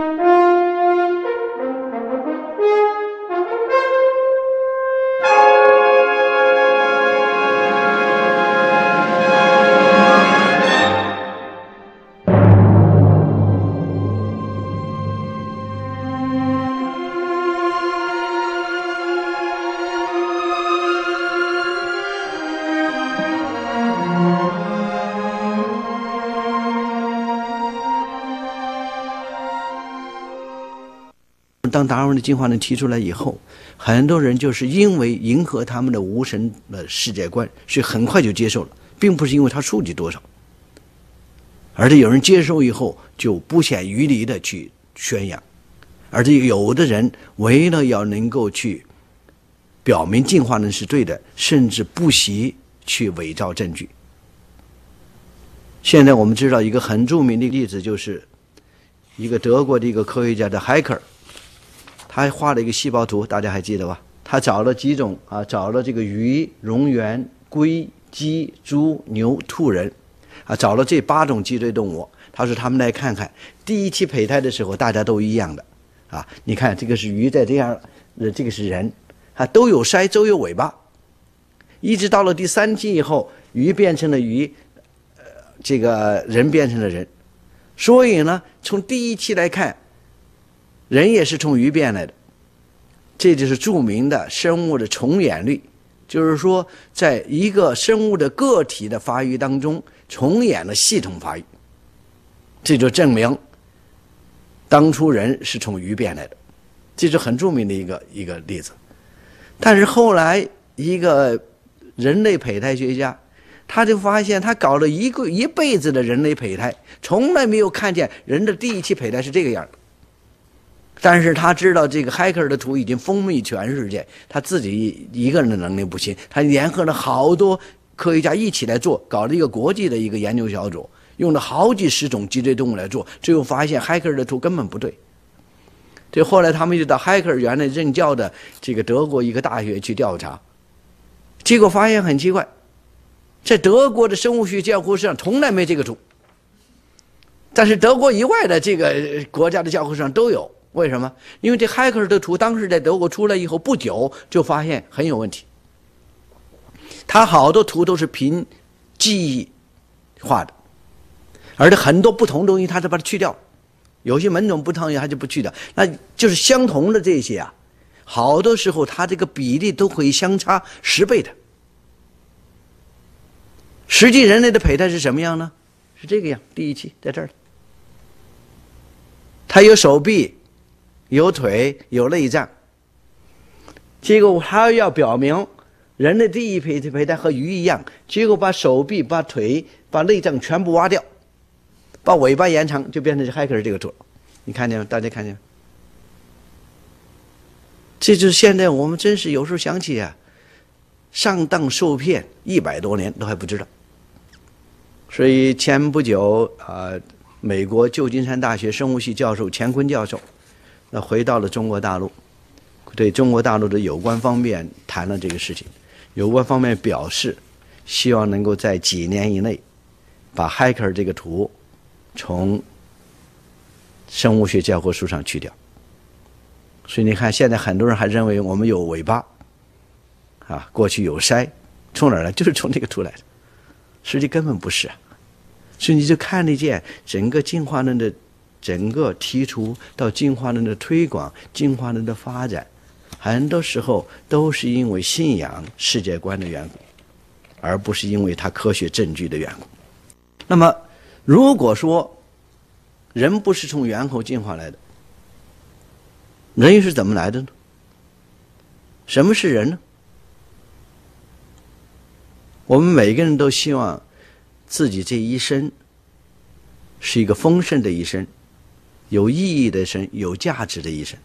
当达尔文的进化论提出来以后，很多人就是因为迎合他们的无神的世界观，所以很快就接受了，并不是因为他数据多少，而且有人接受以后就不显余力的去宣扬，而且有的人为了要能够去表明进化论是对的，甚至不惜去伪造证据。现在我们知道一个很著名的例子，就是一个德国的一个科学家的海克尔。他还画了一个细胞图，大家还记得吧？他找了几种啊，找了这个鱼、蝾螈、龟、鸡、猪、牛、兔、人，啊，找了这八种脊椎动物。他说他们来看看，第一期胚胎的时候大家都一样的，啊，你看这个是鱼在这样，呃，这个是人，啊，都有鳃，都有尾巴。一直到了第三期以后，鱼变成了鱼，呃，这个人变成了人。所以呢，从第一期来看。人也是从鱼变来的，这就是著名的生物的重演律，就是说，在一个生物的个体的发育当中，重演了系统发育，这就证明当初人是从鱼变来的，这是很著名的一个一个例子。但是后来一个人类胚胎学家，他就发现，他搞了一个一辈子的人类胚胎，从来没有看见人的第一期胚胎是这个样的。但是他知道这个 Hiker 的图已经风靡全世界，他自己一个人的能力不行，他联合了好多科学家一起来做，搞了一个国际的一个研究小组，用了好几十种脊椎动物来做，最后发现 Hiker 的图根本不对。这后来他们就到 Hiker 原来任教的这个德国一个大学去调查，结果发现很奇怪，在德国的生物学教科书上从来没这个图，但是德国以外的这个国家的教科书上都有。为什么？因为这海克尔的图当时在德国出来以后不久，就发现很有问题。他好多图都是凭记忆画的，而且很多不同东西他都把它去掉，有些门种不同意他就不去掉。那就是相同的这些啊，好多时候他这个比例都可以相差十倍的。实际人类的胚胎是什么样呢？是这个样，第一期在这儿，它有手臂。有腿有内脏，结果他要表明人的第一胚胚胎和鱼一样，结果把手臂、把腿、把内脏全部挖掉，把尾巴延长，就变成海克尔这个图。你看见没？大家看见没？这就是现在我们真是有时候想起啊，上当受骗一百多年都还不知道。所以前不久啊，美国旧金山大学生物系教授钱坤教授。那回到了中国大陆，对中国大陆的有关方面谈了这个事情，有关方面表示希望能够在几年以内把海克尔这个图从生物学教科书上去掉。所以你看，现在很多人还认为我们有尾巴，啊，过去有鳃，从哪儿来？就是从这个图来的，实际根本不是啊。所以你就看得见整个进化论的。整个提出到进化论的推广、进化论的发展，很多时候都是因为信仰世界观的缘故，而不是因为它科学证据的缘故。那么，如果说人不是从猿猴进化来的，人又是怎么来的呢？什么是人呢？我们每个人都希望自己这一生是一个丰盛的一生。有意义的生，有价值的一生。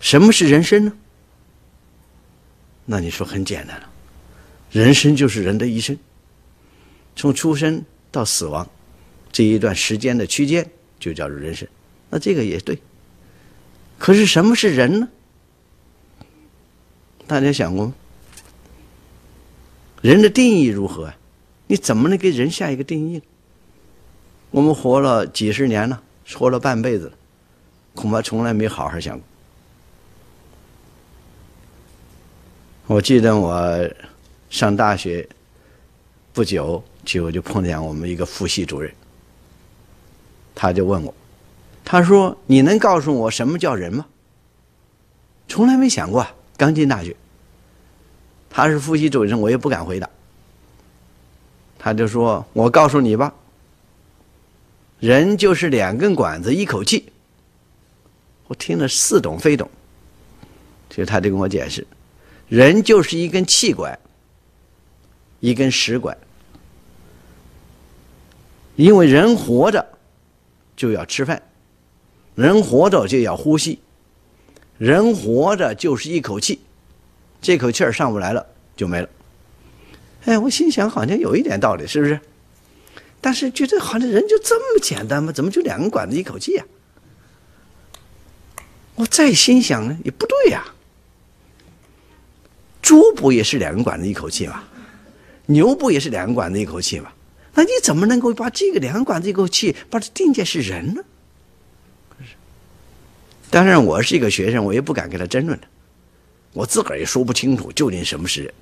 什么是人生呢？那你说很简单了，人生就是人的一生，从出生到死亡这一段时间的区间就叫做人生。那这个也对。可是什么是人呢？大家想过吗？人的定义如何啊？你怎么能给人下一个定义？我们活了几十年了，活了半辈子了，恐怕从来没好好想过。我记得我上大学不久，就就碰见我们一个副系主任，他就问我，他说：“你能告诉我什么叫人吗？”从来没想过，刚进大学。他是副系主任，我也不敢回答。他就说：“我告诉你吧，人就是两根管子，一口气。”我听了似懂非懂，所以他就跟我解释。人就是一根气管，一根食管。因为人活着就要吃饭，人活着就要呼吸，人活着就是一口气，这口气儿上不来了就没了。哎，我心想好像有一点道理，是不是？但是觉得好像人就这么简单吗？怎么就两个管子一口气呀？我再心想呢，也不对呀。猪不也是两个管子一口气吗？牛不也是两个管子一口气吗？那你怎么能够把这个两根管子一口气把它定界是人呢？当然，我是一个学生，我也不敢跟他争论的，我自个儿也说不清楚究竟什么是人。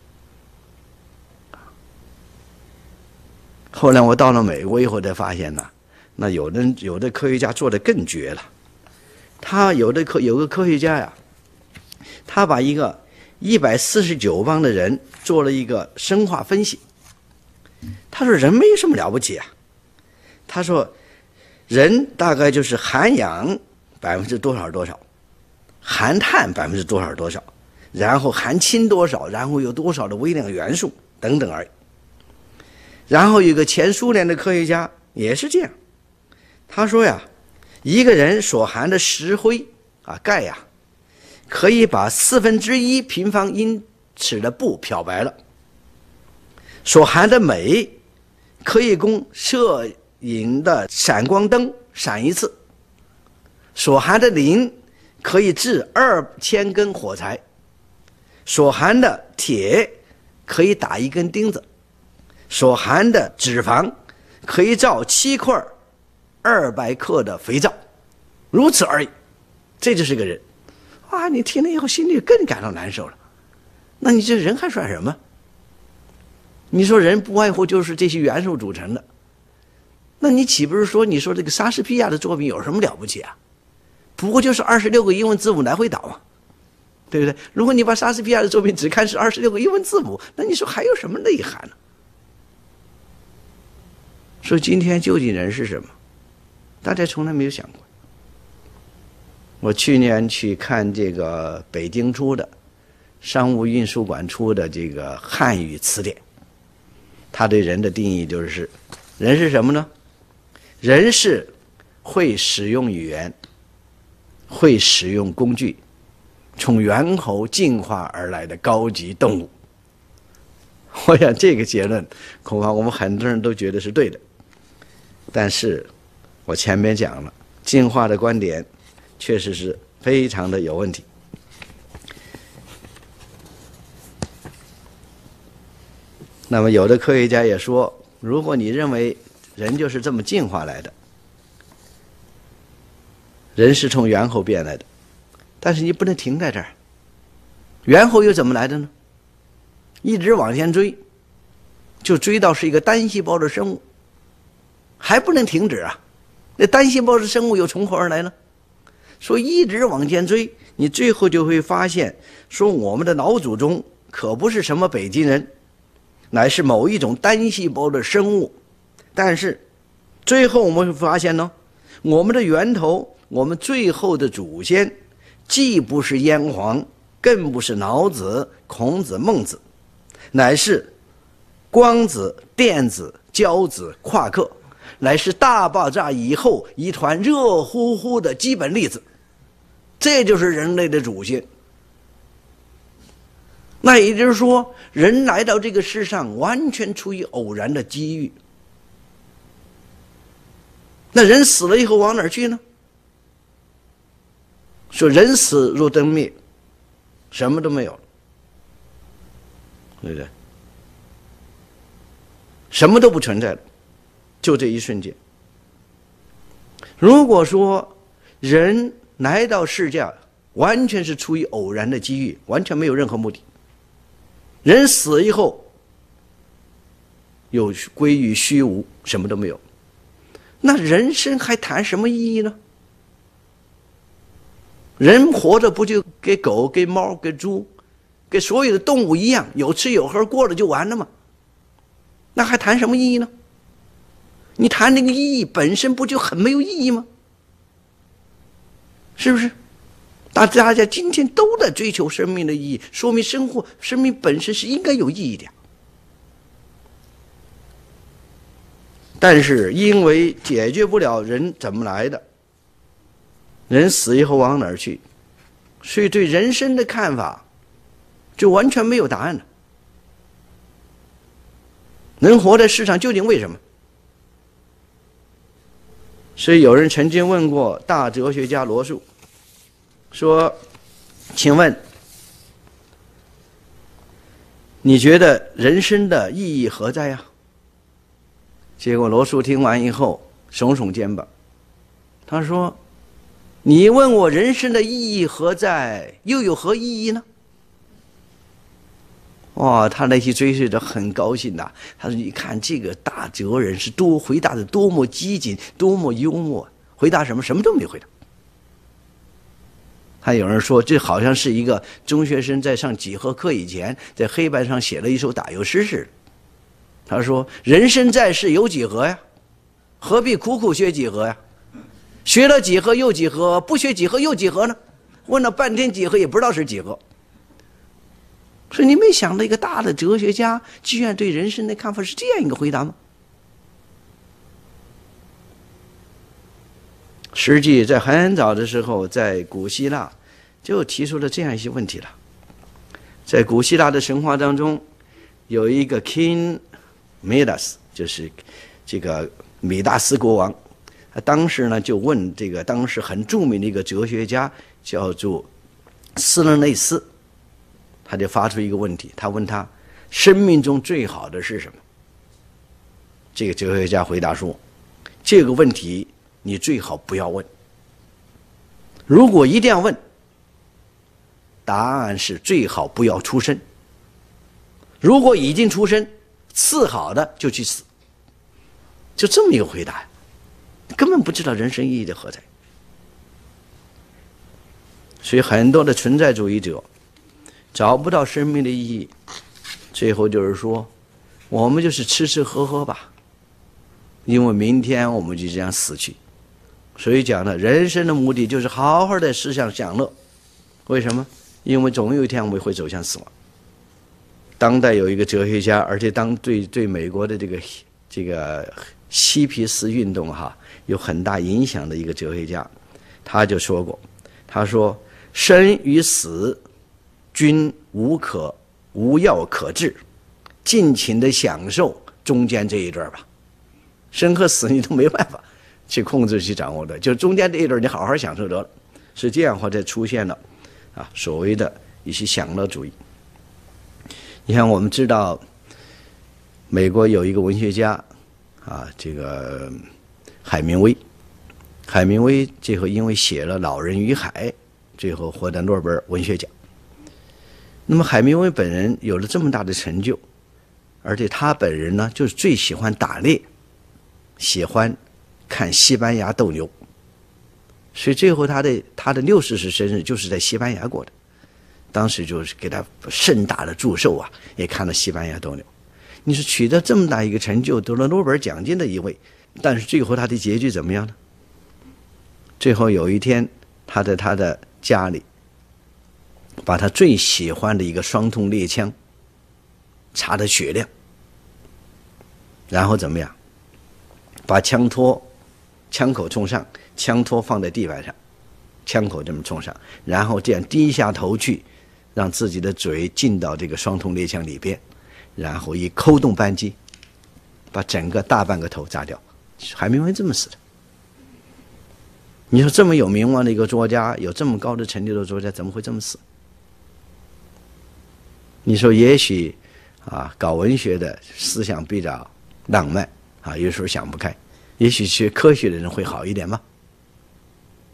后来我到了美国以后，才发现呢，那有的有的科学家做的更绝了，他有的科有个科学家呀，他把一个。一百四十九磅的人做了一个生化分析。他说：“人没什么了不起啊。”他说：“人大概就是含氧百分之多少多少，含碳百分之多少多少，然后含氢多少，然后有多少的微量元素等等而已。”然后有个前苏联的科学家也是这样，他说呀：“一个人所含的石灰啊，钙呀。”可以把四分之一平方英尺的布漂白了。所含的镁可以供摄影的闪光灯闪一次。所含的磷可以制二千根火柴。所含的铁可以打一根钉子。所含的脂肪可以造七块二百克的肥皂，如此而已。这就是个人。啊！你听了以后心里更感到难受了。那你这人还算什么？你说人不外乎就是这些元素组成的。那你岂不是说你说这个莎士比亚的作品有什么了不起啊？不过就是二十六个英文字母来回倒啊，对不对？如果你把莎士比亚的作品只看是二十六个英文字母，那你说还有什么内涵呢？说今天究竟人是什么？大家从来没有想过。我去年去看这个北京出的商务印书馆出的这个汉语词典，他对人的定义就是：人是什么呢？人是会使用语言、会使用工具、从猿猴进化而来的高级动物。我想这个结论恐怕我们很多人都觉得是对的，但是我前面讲了进化的观点。确实是非常的有问题。那么，有的科学家也说，如果你认为人就是这么进化来的，人是从猿猴变来的，但是你不能停在这儿。猿猴又怎么来的呢？一直往前追，就追到是一个单细胞的生物，还不能停止啊！那单细胞的生物又从何而来呢？说一直往前追，你最后就会发现，说我们的老祖宗可不是什么北京人，乃是某一种单细胞的生物。但是，最后我们会发现呢，我们的源头，我们最后的祖先，既不是炎黄，更不是老子、孔子、孟子，乃是光子、电子、胶子、夸克，乃是大爆炸以后一团热乎乎的基本粒子。这就是人类的祖先。那也就是说，人来到这个世上完全出于偶然的机遇。那人死了以后往哪儿去呢？说人死如灯灭，什么都没有了，对不对？什么都不存在了，就这一瞬间。如果说人来到世界完全是出于偶然的机遇，完全没有任何目的，人死以后又归于虚无，什么都没有，那人生还谈什么意义呢？人活着不就跟狗、跟猫、跟猪、跟所有的动物一样，有吃有喝过了就完了吗？那还谈什么意义呢？你谈那个意义本身不就很没有意义吗？是不是？大大家今天都在追求生命的意义，说明生活、生命本身是应该有意义的。但是因为解决不了人怎么来的，人死以后往哪儿去，所以对人生的看法就完全没有答案了。人活在世上究竟为什么？所以有人曾经问过大哲学家罗素，说：“请问，你觉得人生的意义何在呀？”结果罗素听完以后耸耸肩膀，他说：“你问我人生的意义何在，又有何意义呢？”哇，他那些追随者很高兴呐。他说：“你看这个大哲人是多回答的多么机警，多么幽默。回答什么？什么都没回答。还有人说，这好像是一个中学生在上几何课以前，在黑板上写了一首打油诗似的。他说：‘人生在世有几何呀？何必苦苦学几何呀？学了几何又几何，不学几何又几何呢？问了半天几何，也不知道是几何。’”所以你没想到一个大的哲学家居然对人生的看法是这样一个回答吗？实际在很早的时候，在古希腊就提出了这样一些问题了。在古希腊的神话当中，有一个 King Midas，就是这个米达斯国王，他当时呢就问这个当时很著名的一个哲学家叫做斯勒内斯。他就发出一个问题，他问他：“生命中最好的是什么？”这个哲学家回答说：“这个问题你最好不要问。如果一定要问，答案是最好不要出生。如果已经出生，次好的就去死。”就这么一个回答，根本不知道人生意义的何在。所以很多的存在主义者。找不到生命的意义，最后就是说，我们就是吃吃喝喝吧，因为明天我们就这样死去。所以讲呢，人生的目的就是好好的思想享乐。为什么？因为总有一天我们会走向死亡。当代有一个哲学家，而且当对对美国的这个这个嬉皮士运动哈有很大影响的一个哲学家，他就说过，他说生与死。均无可无药可治，尽情的享受中间这一段吧。生和死你都没办法去控制去掌握的，就中间这一段你好好享受得了。是这样，或者出现了啊所谓的一些享乐主义。你看，我们知道美国有一个文学家啊，这个海明威。海明威最后因为写了《老人与海》，最后获得诺贝尔文学奖。那么海明威本人有了这么大的成就，而且他本人呢，就是最喜欢打猎，喜欢看西班牙斗牛，所以最后他的他的六十岁生日就是在西班牙过的，当时就是给他盛大的祝寿啊，也看了西班牙斗牛。你说取得这么大一个成就，得了诺贝尔奖金的一位，但是最后他的结局怎么样呢？最后有一天，他在他的家里。把他最喜欢的一个双筒猎枪查的血量，然后怎么样？把枪托、枪口冲上，枪托放在地板上，枪口这么冲上，然后这样低下头去，让自己的嘴进到这个双筒猎枪里边，然后一扣动扳机，把整个大半个头炸掉。海明威这么死的。你说这么有名望的一个作家，有这么高的成就的作家，怎么会这么死？你说也许，啊，搞文学的思想比较浪漫，啊，有时候想不开。也许学科学的人会好一点吗？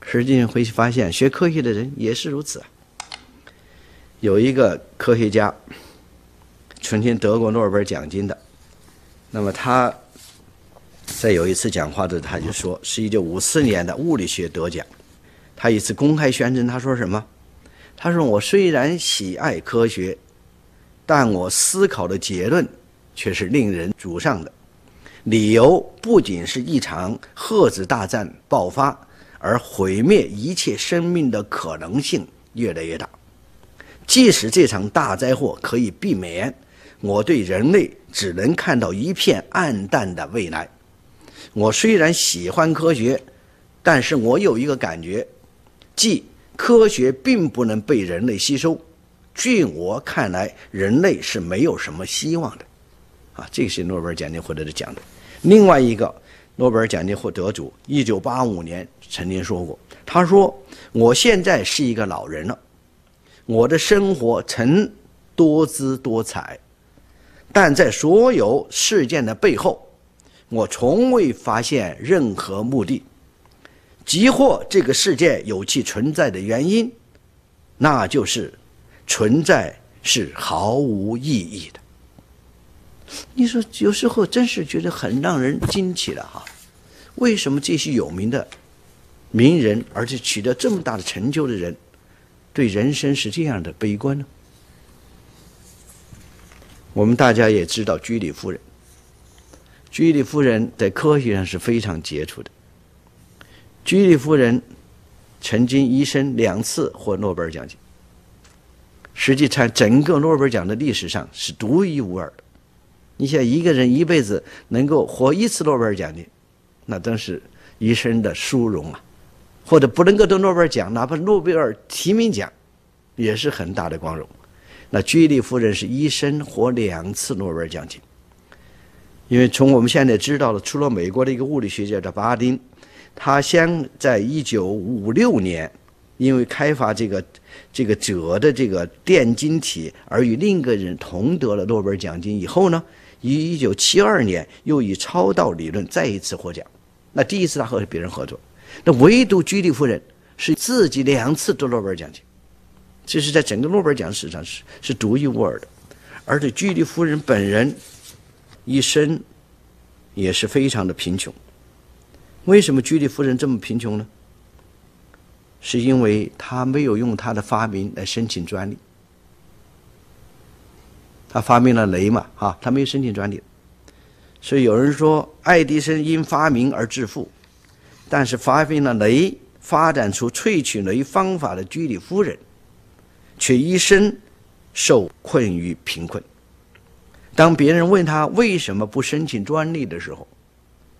实际上会发现，学科学的人也是如此啊。有一个科学家，曾经得过诺贝尔奖金的，那么他在有一次讲话的，他就说，是一九五四年的物理学得奖。他一次公开宣称，他说什么？他说：“我虽然喜爱科学，但我思考的结论却是令人沮丧的。理由不仅是一场核子大战爆发，而毁灭一切生命的可能性越来越大。即使这场大灾祸可以避免，我对人类只能看到一片暗淡的未来。我虽然喜欢科学，但是我有一个感觉，即……”科学并不能被人类吸收，据我看来，人类是没有什么希望的，啊，这是诺贝尔奖金获得者讲的。另外一个诺贝尔奖金获得主，一九八五年曾经说过，他说：“我现在是一个老人了，我的生活曾多姿多彩，但在所有事件的背后，我从未发现任何目的。”即或这个世界有其存在的原因，那就是存在是毫无意义的。你说有时候真是觉得很让人惊奇了哈？为什么这些有名的名人，而且取得这么大的成就的人，对人生是这样的悲观呢？我们大家也知道居里夫人，居里夫人在科学上是非常杰出的。居里夫人曾经一生两次获诺贝尔奖金，实际上整个诺贝尔奖的历史上是独一无二的。你想一个人一辈子能够获一次诺贝尔奖金，那真是一生的殊荣啊！或者不能够得诺贝尔奖，哪怕诺贝尔提名奖，也是很大的光荣。那居里夫人是一生获两次诺贝尔奖金，因为从我们现在知道的，除了美国的一个物理学家叫巴丁。他先在一九五六年，因为开发这个这个锗的这个电晶体而与另一个人同得了诺贝尔奖金以后呢，于一九七二年又以超导理论再一次获奖。那第一次他和别人合作，那唯独居里夫人是自己两次得诺贝尔奖金，这是在整个诺贝尔奖史上是是独一无二的。而且居里夫人本人一生也是非常的贫穷。为什么居里夫人这么贫穷呢？是因为他没有用他的发明来申请专利。他发明了镭嘛，哈，他没有申请专利。所以有人说爱迪生因发明而致富，但是发明了镭、发展出萃取镭方法的居里夫人，却一生受困于贫困。当别人问他为什么不申请专利的时候，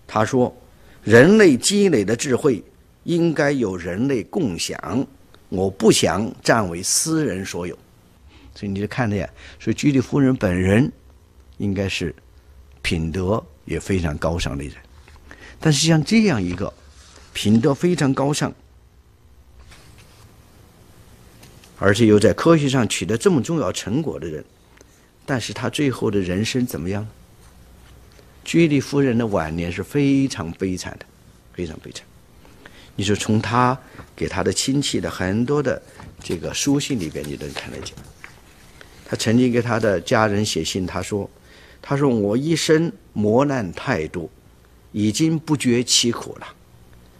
他说。人类积累的智慧应该由人类共享，我不想占为私人所有。所以你就看见，所以居里夫人本人应该是品德也非常高尚的人。但是像这样一个品德非常高尚，而且又在科学上取得这么重要成果的人，但是他最后的人生怎么样？居里夫人的晚年是非常悲惨的，非常悲惨。你说从他给他的亲戚的很多的这个书信里边，你能看得见。他曾经给他的家人写信，他说：“他说我一生磨难太多，已经不觉其苦了。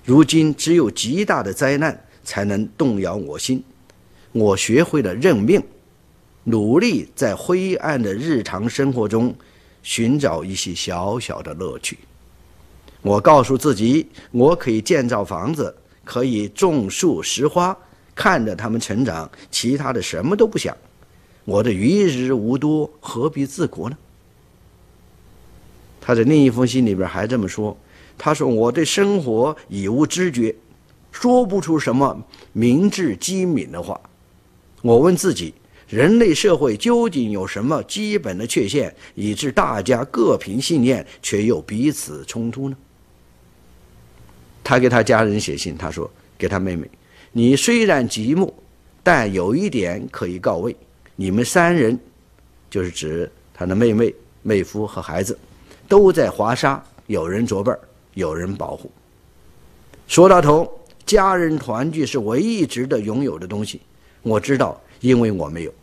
如今只有极大的灾难才能动摇我心。我学会了认命，努力在灰暗的日常生活中。”寻找一些小小的乐趣。我告诉自己，我可以建造房子，可以种树拾花，看着他们成长，其他的什么都不想。我的余日无多，何必自苦呢？他在另一封信里边还这么说：“他说我对生活已无知觉，说不出什么明智机敏的话。我问自己。”人类社会究竟有什么基本的缺陷，以致大家各凭信念，却又彼此冲突呢？他给他家人写信，他说：“给他妹妹，你虽然寂寞，但有一点可以告慰：你们三人，就是指他的妹妹、妹夫和孩子，都在华沙，有人作伴，有人保护。说到头，家人团聚是唯一值得拥有的东西。我知道，因为我没有。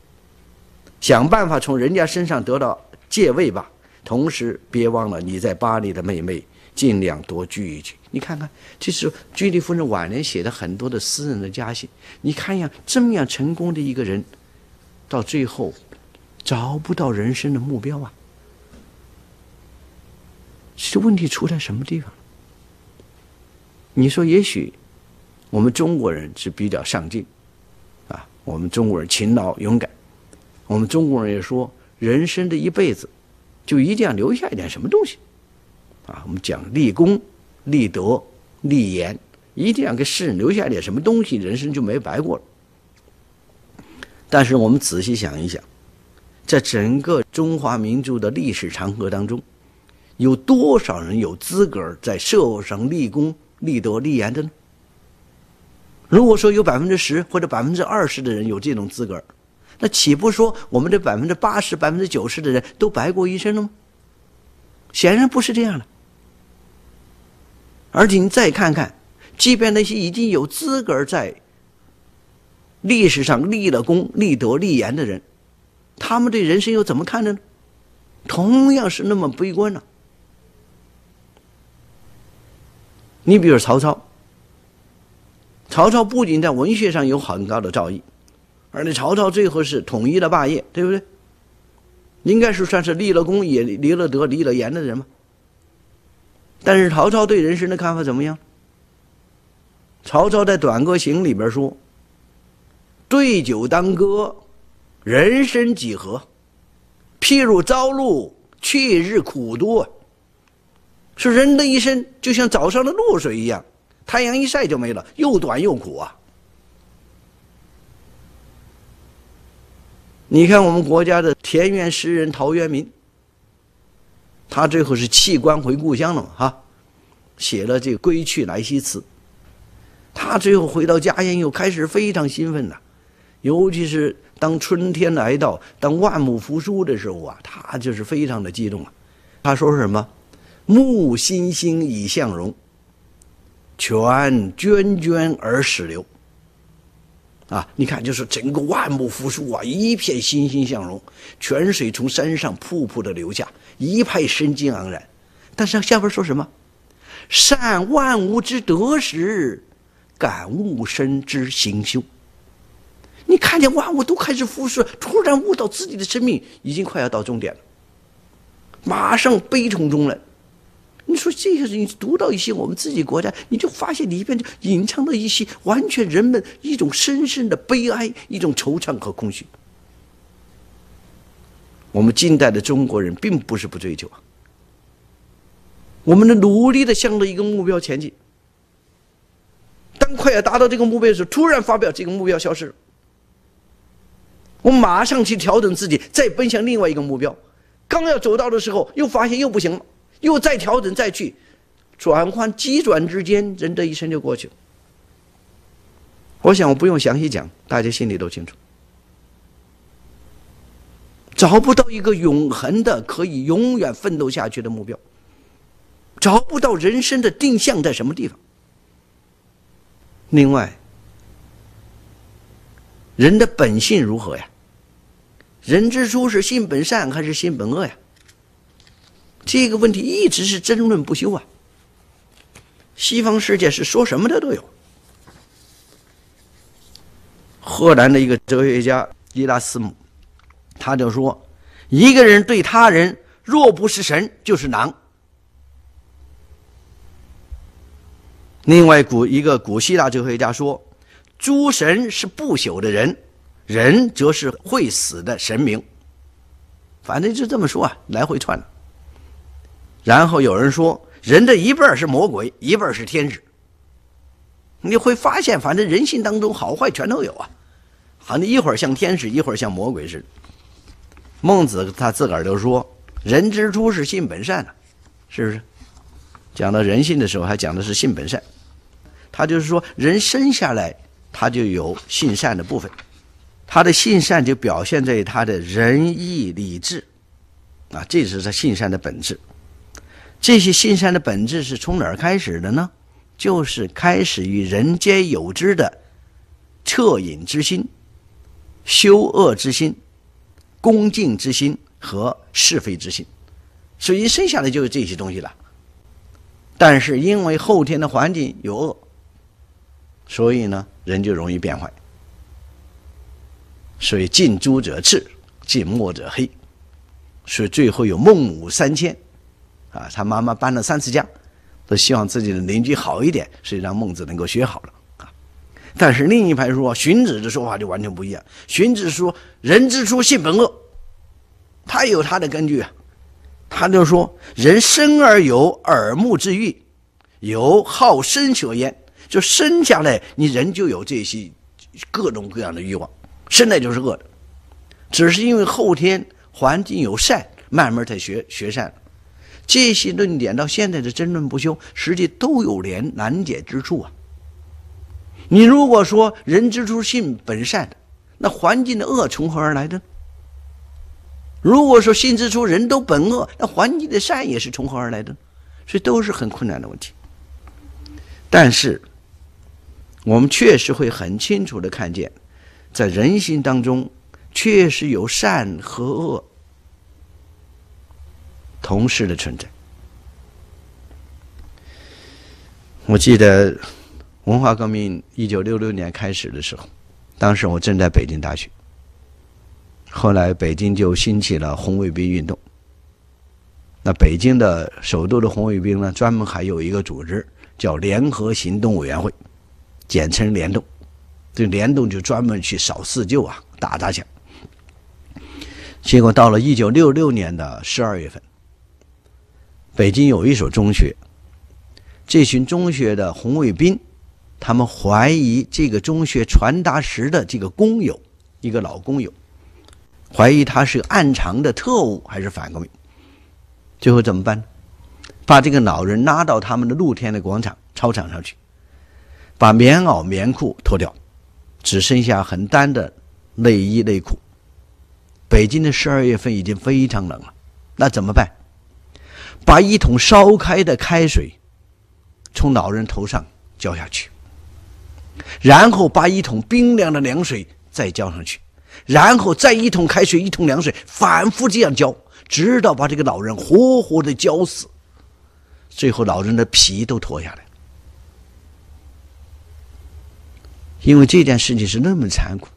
想办法从人家身上得到借位吧。同时，别忘了你在巴黎的妹妹，尽量多聚一聚。你看看，这是居里夫人晚年写的很多的私人的家信。你看呀，这么样成功的一个人，到最后找不到人生的目标啊。这问题出在什么地方？你说，也许我们中国人是比较上进，啊，我们中国人勤劳勇敢，我们中国人也说，人生的一辈子就一定要留下一点什么东西，啊，我们讲立功、立德、立言，一定要给世人留下点什么东西，人生就没白过了。但是我们仔细想一想，在整个中华民族的历史长河当中，有多少人有资格在社会上立功？立德立言的呢？如果说有百分之十或者百分之二十的人有这种资格，那岂不说我们这百分之八十、百分之九十的人都白过一生了吗？显然不是这样的。而且你再看看，即便那些已经有资格在历史上立了功、立德、立言的人，他们对人生又怎么看的呢？同样是那么悲观呢。你比如曹操，曹操不仅在文学上有很高的造诣，而且曹操最后是统一了霸业，对不对？应该是算是立了功、也立了德、立了言的人嘛。但是曹操对人生的看法怎么样？曹操在《短歌行》里边说：“对酒当歌，人生几何？譬如朝露，去日苦多。”说人的一生就像早上的露水一样，太阳一晒就没了，又短又苦啊！你看我们国家的田园诗人陶渊明，他最后是弃官回故乡了嘛？哈，写了这《归去来兮辞》。他最后回到家乡，又开始非常兴奋呐，尤其是当春天来到，当万木复苏的时候啊，他就是非常的激动啊。他说什么？木欣欣以向荣，泉涓涓而始流。啊，你看，就是整个万木复苏啊，一片欣欣向荣，泉水从山上瀑布的流下，一派生机盎然。但是下边说什么？善万物之得时，感悟生之行休。你看见万物都开始复苏，突然悟到自己的生命已经快要到终点了，马上悲从中来。你说这些人读到一些我们自己国家，你就发现里边就隐藏了一些完全人们一种深深的悲哀、一种惆怅和空虚。我们近代的中国人并不是不追求啊，我们的努力的向着一个目标前进。当快要达到这个目标的时候，突然发表这个目标消失了，我马上去调整自己，再奔向另外一个目标。刚要走到的时候，又发现又不行了。又再调整再去，转换急转之间，人的一生就过去了。我想我不用详细讲，大家心里都清楚。找不到一个永恒的、可以永远奋斗下去的目标，找不到人生的定向在什么地方。另外，人的本性如何呀？人之初是性本善还是性本恶呀？这个问题一直是争论不休啊！西方世界是说什么的都有。荷兰的一个哲学家伊拉斯姆，他就说：“一个人对他人若不是神，就是狼。”另外，古一个古希腊哲学家说：“诸神是不朽的人，人则是会死的神明。”反正就这么说啊，来回串了。然后有人说，人的一半是魔鬼，一半是天使。你会发现，反正人性当中好坏全都有啊，好像一会儿像天使，一会儿像魔鬼似的。孟子他自个儿就说：“人之初是性本善的，是不是？”讲到人性的时候，还讲的是性本善。他就是说，人生下来他就有性善的部分，他的性善就表现在他的仁义礼智，啊，这是他性善的本质。这些性善的本质是从哪儿开始的呢？就是开始于人皆有之的恻隐之心、羞恶之心、恭敬之心和是非之心，所以生下来就是这些东西了。但是因为后天的环境有恶，所以呢，人就容易变坏。所以近朱者赤，近墨者黑。所以最后有孟母三迁，啊，他妈妈搬了三次家，都希望自己的邻居好一点，所以让孟子能够学好了啊。但是另一派说，荀子的说法就完全不一样。荀子说：“人之初，性本恶。”他有他的根据啊。他就说：“人生而有耳目之欲，有好声舌焉。就生下来，你人就有这些各种各样的欲望，生来就是恶的，只是因为后天。”环境有善，慢慢才学学善。这些论点到现在的争论不休，实际都有连难解之处啊。你如果说人之初性本善，那环境的恶从何而来的？如果说性之初人都本恶，那环境的善也是从何而来的？所以都是很困难的问题。但是我们确实会很清楚的看见，在人心当中。确实有善和恶同时的存在。我记得文化革命一九六六年开始的时候，当时我正在北京大学。后来北京就兴起了红卫兵运动。那北京的首都的红卫兵呢，专门还有一个组织叫联合行动委员会，简称联动。这联动就专门去扫四旧啊，打砸抢。结果到了一九六六年的十二月份，北京有一所中学，这群中学的红卫兵，他们怀疑这个中学传达室的这个工友，一个老工友，怀疑他是暗藏的特务还是反革命。最后怎么办？把这个老人拉到他们的露天的广场操场上去，把棉袄棉裤脱掉，只剩下很单的内衣内裤。北京的十二月份已经非常冷了，那怎么办？把一桶烧开的开水从老人头上浇下去，然后把一桶冰凉的凉水再浇上去，然后再一桶开水，一桶凉水，反复这样浇，直到把这个老人活活的浇死，最后老人的皮都脱下来。因为这件事情是那么残酷。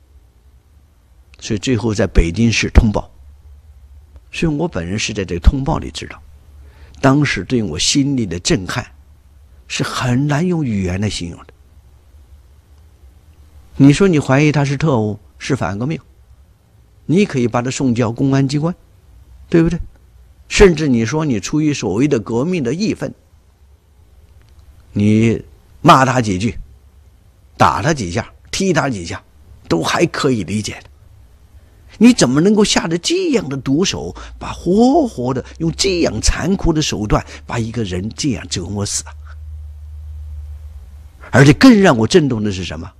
所以最后在北京市通报，所以我本人是在这个通报里知道，当时对我心里的震撼，是很难用语言来形容的。你说你怀疑他是特务，是反革命，你可以把他送交公安机关，对不对？甚至你说你出于所谓的革命的义愤，你骂他几句，打他几下，踢他几下，都还可以理解的。你怎么能够下的这样的毒手，把活活的用这样残酷的手段把一个人这样折磨死啊？而且更让我震动的是什么？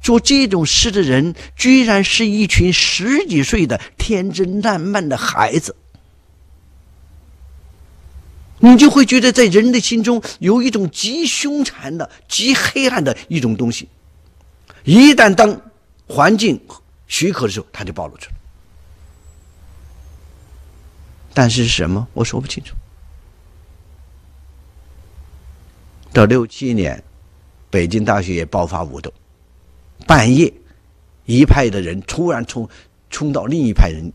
做这种事的人，居然是一群十几岁的天真烂漫的孩子。你就会觉得，在人的心中有一种极凶残的、极黑暗的一种东西，一旦当环境。许可的时候，他就暴露出来。但是什么？我说不清楚。到六七年，北京大学也爆发武斗，半夜，一派的人突然冲冲到另一派人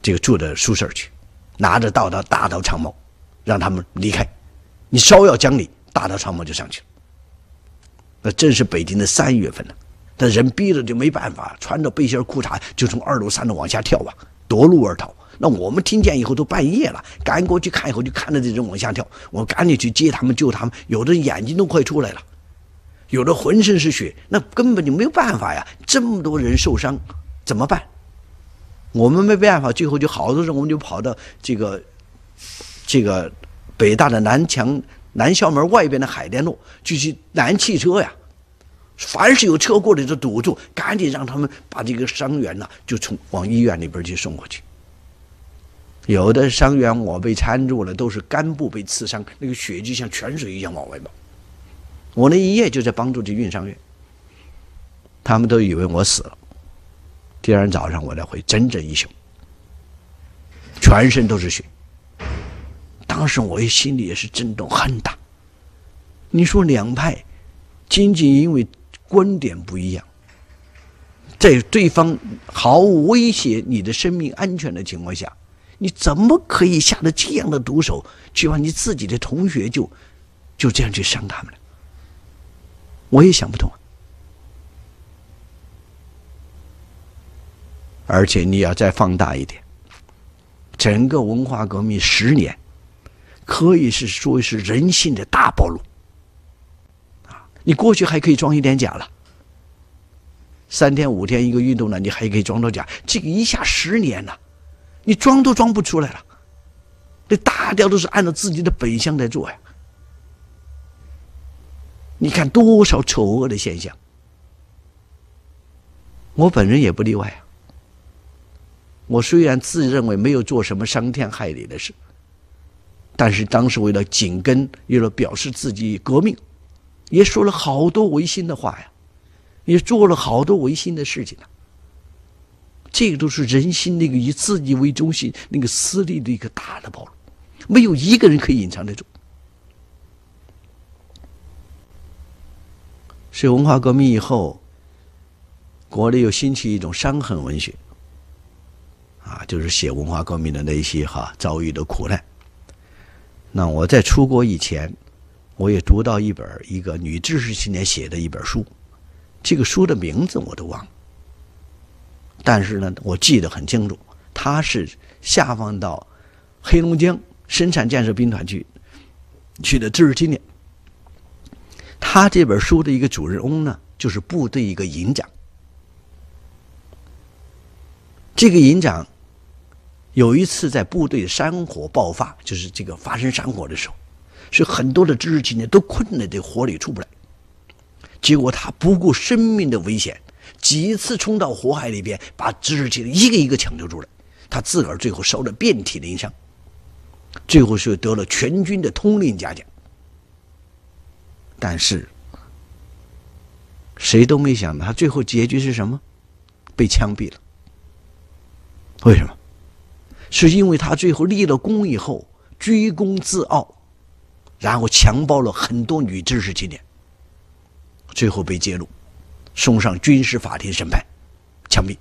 这个住的宿舍去，拿着刀刀大刀长矛，让他们离开。你稍要讲理，大刀长矛就上去了。那正是北京的三月份呢。但人逼着就没办法，穿着背心裤衩就从二楼、三楼往下跳啊，夺路而逃。那我们听见以后都半夜了，赶过去看以后就看着这人往下跳，我赶紧去接他们、救他们。有的眼睛都快出来了，有的浑身是血，那根本就没有办法呀！这么多人受伤，怎么办？我们没办法，最后就好多人，我们就跑到这个这个北大的南墙南校门外边的海淀路，就去拦汽车呀。凡是有车过来就堵住，赶紧让他们把这个伤员呢，就从往医院里边去送过去。有的伤员我被搀住了，都是肝部被刺伤，那个血就像泉水一样往外冒。我那一夜就在帮助这运伤员，他们都以为我死了。第二天早上我来回，整整一宿，全身都是血。当时我心里也是震动很大。你说两派仅仅因为观点不一样，在对方毫无威胁你的生命安全的情况下，你怎么可以下的这样的毒手，去把你自己的同学就就这样去伤他们呢？我也想不通啊。而且你要再放大一点，整个文化革命十年，可以是说是人性的大暴露。你过去还可以装一点假了，三天五天一个运动呢，你还可以装到假，这个一下十年了，你装都装不出来了。这大雕都是按照自己的本相在做呀。你看多少丑恶的现象，我本人也不例外啊。我虽然自认为没有做什么伤天害理的事，但是当时为了紧跟，为了表示自己革命，也说了好多违心的话呀，也做了好多违心的事情呢。这个都是人心那个以自己为中心、那个私利的一个大的暴露，没有一个人可以隐藏得住。所以文化革命以后，国内又兴起一种伤痕文学。啊，就是写文化革命的那些哈遭遇的苦难。那我在出国以前，我也读到一本一个女知识青年写的一本书，这个书的名字我都忘了，但是呢，我记得很清楚，她是下放到黑龙江生产建设兵团去去的知识青年。他这本书的一个主人翁呢，就是部队一个营长，这个营长。有一次在部队山火爆发，就是这个发生山火的时候，是很多的知识青年都困在这火里出不来。结果他不顾生命的危险，几次冲到火海里边，把知识青年一个一个抢救出来。他自个儿最后烧得遍体鳞伤，最后是得了全军的通令嘉奖。但是谁都没想到，他最后结局是什么？被枪毙了。为什么？是因为他最后立了功以后居功自傲，然后强暴了很多女知识青年，最后被揭露，送上军事法庭审判，枪毙。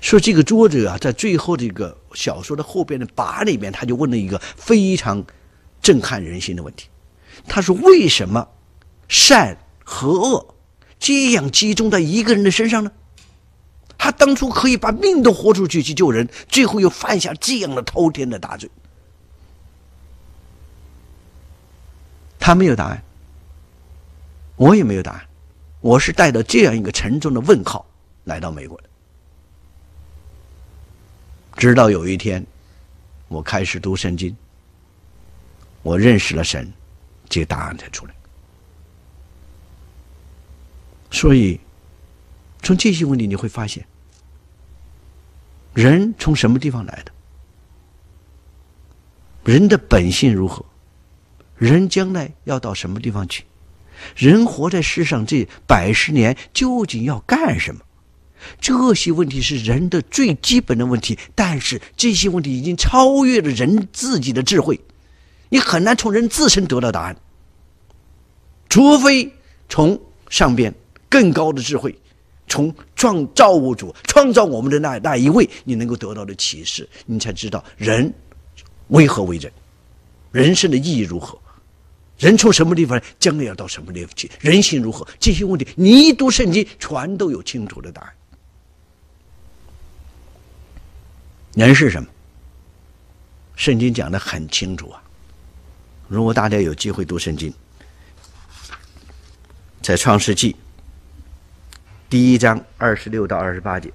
说这个作者啊，在最后这个小说的后边的跋里边，他就问了一个非常震撼人心的问题，他说：“为什么善和恶这样集中在一个人的身上呢？”他当初可以把命都豁出去去救人，最后又犯下这样的滔天的大罪。他没有答案，我也没有答案。我是带着这样一个沉重的问号来到美国的。直到有一天，我开始读圣经，我认识了神，这个答案才出来。所以。从这些问题你会发现，人从什么地方来的？人的本性如何？人将来要到什么地方去？人活在世上这百十年究竟要干什么？这些问题是人的最基本的问题，但是这些问题已经超越了人自己的智慧，你很难从人自身得到答案，除非从上边更高的智慧。从创造物主创造我们的那那一位，你能够得到的启示，你才知道人为何为人，人生的意义如何，人从什么地方来，将来要到什么地方去，人性如何，这些问题，你一读圣经，全都有清楚的答案。人是什么？圣经讲的很清楚啊。如果大家有机会读圣经，在创世纪。第一章二十六到二十八节，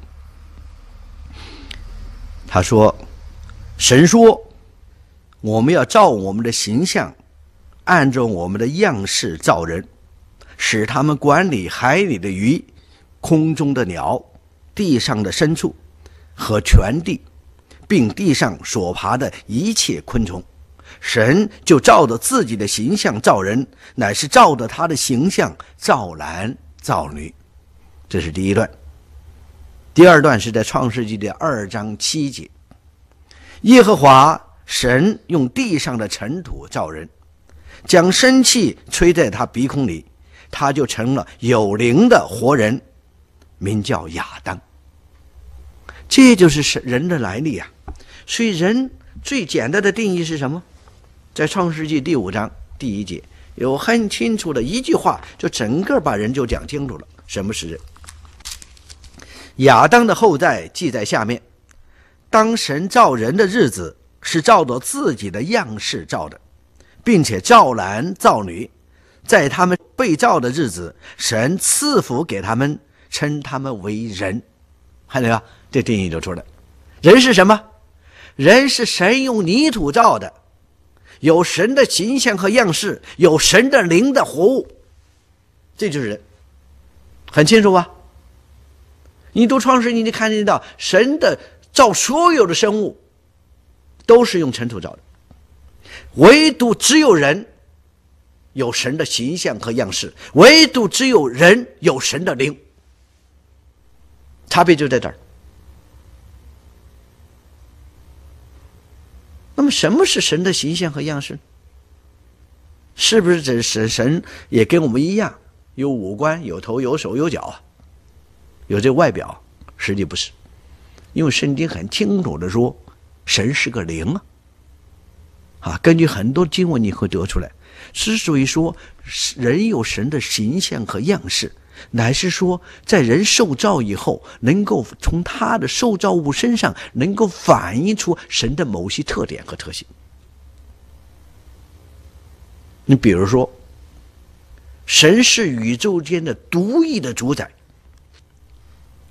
他说：“神说，我们要照我们的形象，按照我们的样式造人，使他们管理海里的鱼、空中的鸟、地上的牲畜和全地，并地上所爬的一切昆虫，神就照着自己的形象造人，乃是照着他的形象造男造女。这是第一段。第二段是在创世纪的二章七节，耶和华神用地上的尘土造人，将生气吹在他鼻孔里，他就成了有灵的活人，名叫亚当。这就是人的来历啊！所以人最简单的定义是什么？在创世纪第五章第一节有很清楚的一句话，就整个把人就讲清楚了。什么是人？亚当的后代记在下面：当神造人的日子，是照着自己的样式造的，并且造男造女。在他们被造的日子，神赐福给他们，称他们为人。看见没有？这定义就出来。人是什么？人是神用泥土造的。有神的形象和样式，有神的灵的活物，这就是人，很清楚吧？你读创世，你就看见到神的造所有的生物都是用尘土造的，唯独只有人有神的形象和样式，唯独只有人有神的灵，差别就在这儿。那么，什么是神的形象和样式？是不是这神神也跟我们一样，有五官、有头、有手、有脚？有这外表？实际不是，因为圣经很清楚的说，神是个灵啊。啊，根据很多经文你会得出来，之所以说人有神的形象和样式。乃是说，在人受造以后，能够从他的受造物身上，能够反映出神的某些特点和特性。你比如说，神是宇宙间的独一的主宰，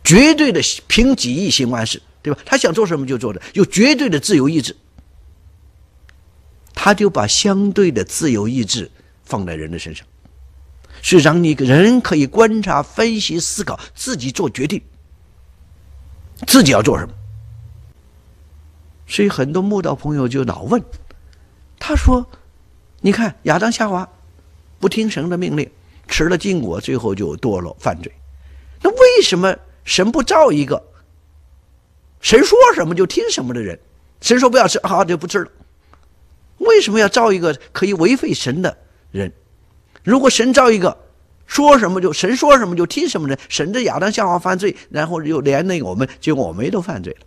绝对的凭己意行万事，对吧？他想做什么就做的，有绝对的自由意志，他就把相对的自由意志放在人的身上。是让你人可以观察、分析、思考，自己做决定，自己要做什么。所以很多慕道朋友就老问，他说：“你看亚当夏娃不听神的命令，吃了禁果，最后就堕落犯罪。那为什么神不造一个神说什么就听什么的人？神说不要吃，好就不吃了。为什么要造一个可以违背神的人？”如果神造一个说什么就神说什么就听什么的，神的亚当夏娃犯罪，然后又连累我们，结果我们也都犯罪了。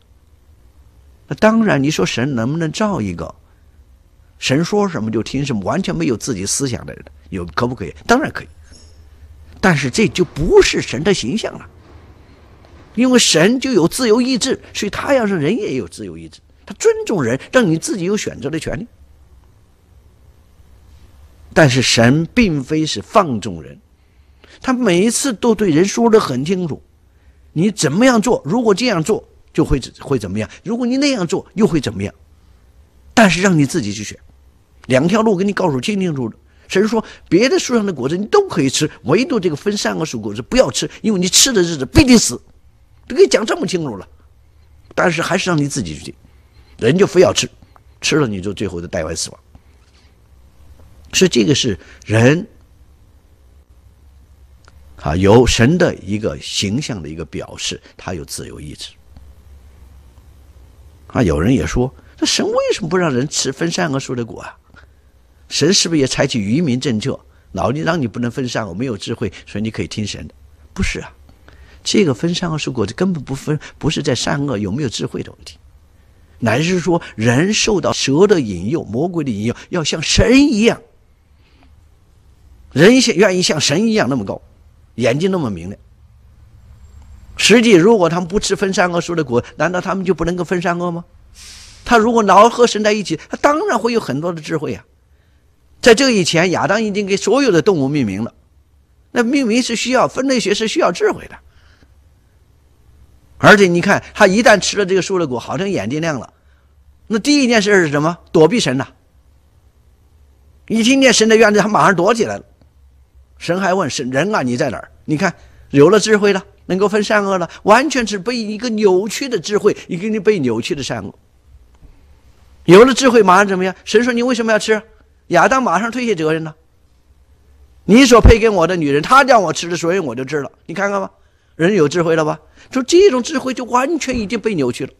那当然，你说神能不能造一个神说什么就听什么，完全没有自己思想的人，有可不可以？当然可以。但是这就不是神的形象了，因为神就有自由意志，所以他要是人也有自由意志，他尊重人，让你自己有选择的权利。但是神并非是放纵人，他每一次都对人说的很清楚，你怎么样做？如果这样做就会会怎么样？如果你那样做又会怎么样？但是让你自己去选，两条路给你告诉清清楚楚。神说别的树上的果子你都可以吃，唯独这个分三个树果子不要吃，因为你吃的日子必定死，都给你讲这么清楚了。但是还是让你自己去，人就非要吃，吃了你就最后就带外死亡。是这个是人啊，有神的一个形象的一个表示，他有自由意志啊。有人也说，那神为什么不让人吃分善恶树的果啊？神是不是也采取愚民政策，老你让你不能分善恶，没有智慧，所以你可以听神的？不是啊，这个分善恶树果子根本不分，不是在善恶有没有智慧的问题，乃是说人受到蛇的引诱、魔鬼的引诱，要像神一样。人像愿意像神一样那么高，眼睛那么明亮。实际如果他们不吃分善恶树的果，难道他们就不能够分善恶吗？他如果老和神在一起，他当然会有很多的智慧啊。在这以前，亚当已经给所有的动物命名了，那命名是需要分类学是需要智慧的。而且你看，他一旦吃了这个树的果，好像眼睛亮了，那第一件事是什么？躲避神呐！一听见神的院子，他马上躲起来了。神还问神人啊，你在哪儿？你看有了智慧了，能够分善恶了，完全是被一个扭曲的智慧，一个被扭曲的善恶。有了智慧，马上怎么样？神说：“你为什么要吃？”亚当马上推卸责任了。你所配给我的女人，她让我吃的，所以我就吃了。你看看吧，人有智慧了吧？就这种智慧，就完全已经被扭曲了。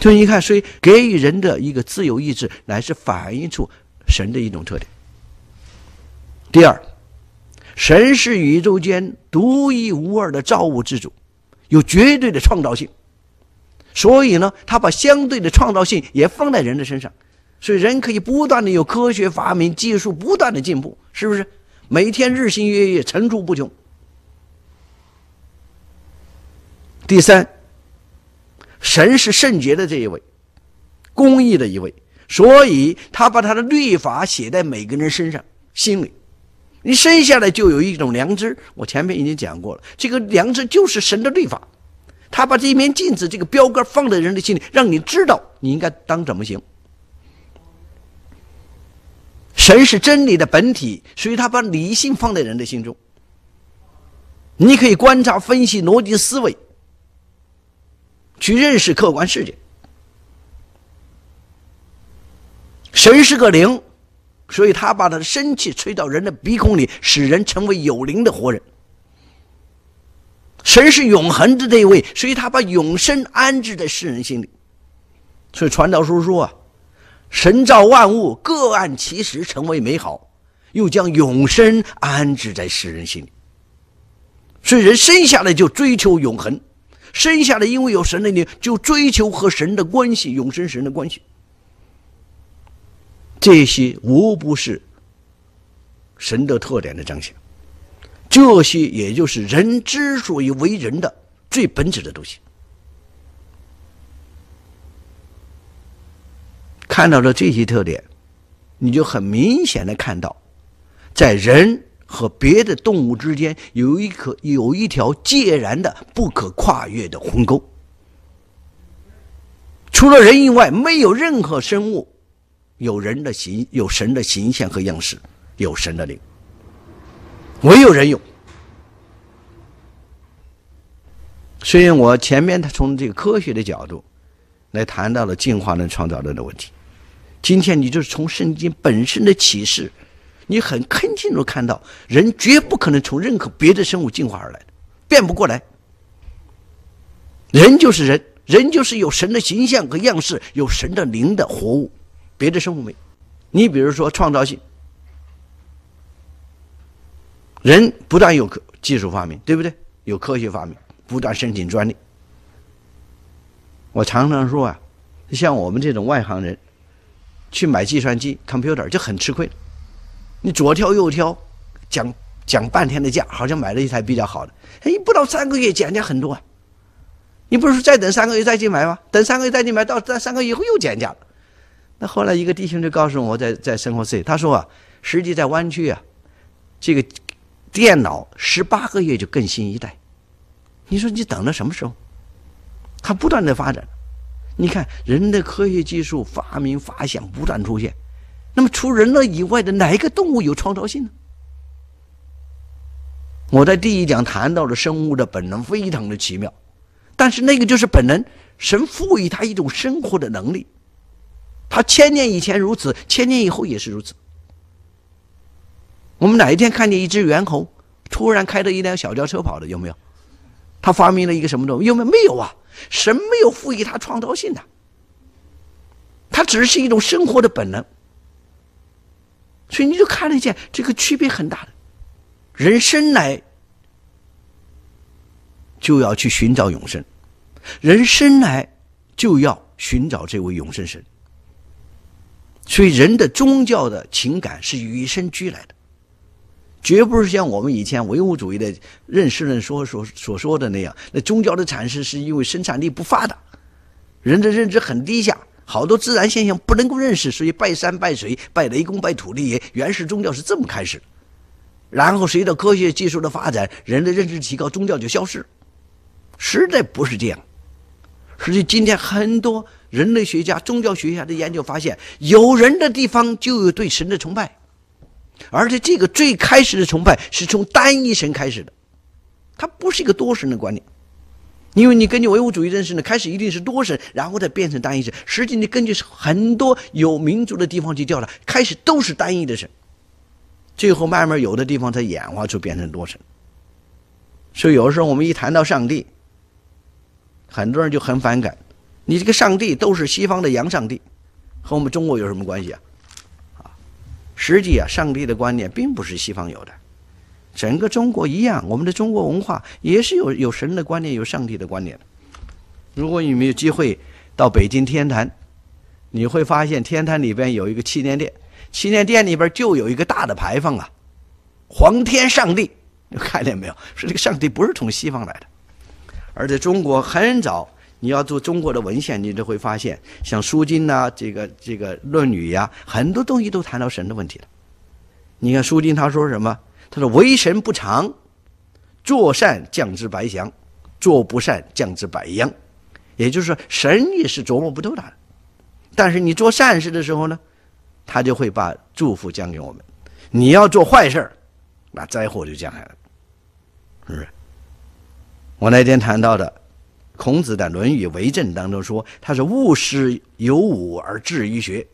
所以你看，所以给予人的一个自由意志，乃是反映出神的一种特点。第二，神是宇宙间独一无二的造物之主，有绝对的创造性。所以呢，他把相对的创造性也放在人的身上，所以人可以不断的有科学发明，技术不断的进步，是不是？每天日新月异，层出不穷。第三，神是圣洁的这一位，公义的一位，所以他把他的律法写在每个人身上心里。你生下来就有一种良知，我前面已经讲过了，这个良知就是神的律法。他把这一面镜子，这个标杆放在人的心里，让你知道你应该当怎么行。神是真理的本体，所以他把理性放在人的心中。你可以观察、分析、逻辑思维，去认识客观世界。神是个灵，所以他把他的生气吹到人的鼻孔里，使人成为有灵的活人。神是永恒的这一位，所以他把永生安置在世人心里。所以传道书说啊，神造万物各按其时成为美好，又将永生安置在世人心里。所以人生下来就追求永恒，生下来因为有神的灵，就追求和神的关系，永生神的关系。这些无不是神的特点的彰显。这些也就是人之所以为人的最本质的东西。看到了这些特点，你就很明显的看到，在人和别的动物之间有一颗有一条截然的不可跨越的鸿沟。除了人以外，没有任何生物有人的形、有神的形象和样式，有神的灵。唯有人有，所以我前面他从这个科学的角度来谈到了进化论、创造论的问题。今天你就是从圣经本身的启示，你很肯定的看到，人绝不可能从任何别的生物进化而来的，变不过来。人就是人，人就是有神的形象和样式，有神的灵的活物，别的生物没。你比如说创造性。人不断有科技术发明，对不对？有科学发明，不断申请专利。我常常说啊，像我们这种外行人，去买计算机 （computer） 就很吃亏。你左挑右挑，讲讲半天的价，好像买了一台比较好的，哎，不到三个月减价很多啊。你不是说再等三个月再去买吗？等三个月再去买，到三三个月以后又减价了。那后来一个弟兄就告诉我，在在生活 C，他说啊，实际在湾区啊，这个。电脑十八个月就更新一代，你说你等到什么时候？它不断的发展，你看人的科学技术发明发现不断出现，那么除人类以外的哪一个动物有创造性呢？我在第一讲谈到了生物的本能非常的奇妙，但是那个就是本能，神赋予它一种生活的能力，他千年以前如此，千年以后也是如此。我们哪一天看见一只猿猴突然开着一辆小轿车跑的有没有？他发明了一个什么东西？有没有？没有啊！神没有赋予他创造性的，它只是一种生活的本能。所以你就看得见这个区别很大的。人生来就要去寻找永生，人生来就要寻找这位永生神。所以人的宗教的情感是与生俱来的。绝不是像我们以前唯物主义的认识论说所所说的那样，那宗教的产生是因为生产力不发达，人的认知很低下，好多自然现象不能够认识，所以拜山拜水、拜雷公、拜土地爷，原始宗教是这么开始。然后随着科学技术的发展，人的认知提高，宗教就消失。实在不是这样。实际今天很多人类学家、宗教学家的研究发现，有人的地方就有对神的崇拜。而且这个最开始的崇拜是从单一神开始的，它不是一个多神的观念。因为你根据唯物主义认识呢，开始一定是多神，然后再变成单一神。实际你根据很多有民族的地方去调查，开始都是单一的神，最后慢慢有的地方才演化出变成多神。所以有的时候我们一谈到上帝，很多人就很反感，你这个上帝都是西方的洋上帝，和我们中国有什么关系啊？啊，实际啊，上帝的观念并不是西方有的。整个中国一样，我们的中国文化也是有有神的观念，有上帝的观念。如果你们有机会到北京天坛，你会发现天坛里边有一个祈年殿，祈年殿里边就有一个大的牌坊啊，“皇天上帝”，看见没有？说这个上帝不是从西方来的，而且中国很早，你要做中国的文献，你就会发现，像《书经》呐，这个这个《论语》呀，很多东西都谈到神的问题了。你看《书经》他说什么？他说：“为神不长，做善降之白祥，做不善降之百殃。”也就是说，神也是琢磨不透的。但是你做善事的时候呢，他就会把祝福降给我们；你要做坏事那灾祸就降下来了，是不是？我那天谈到的孔子的《论语为政》当中说：“他是勿使有武而志于学，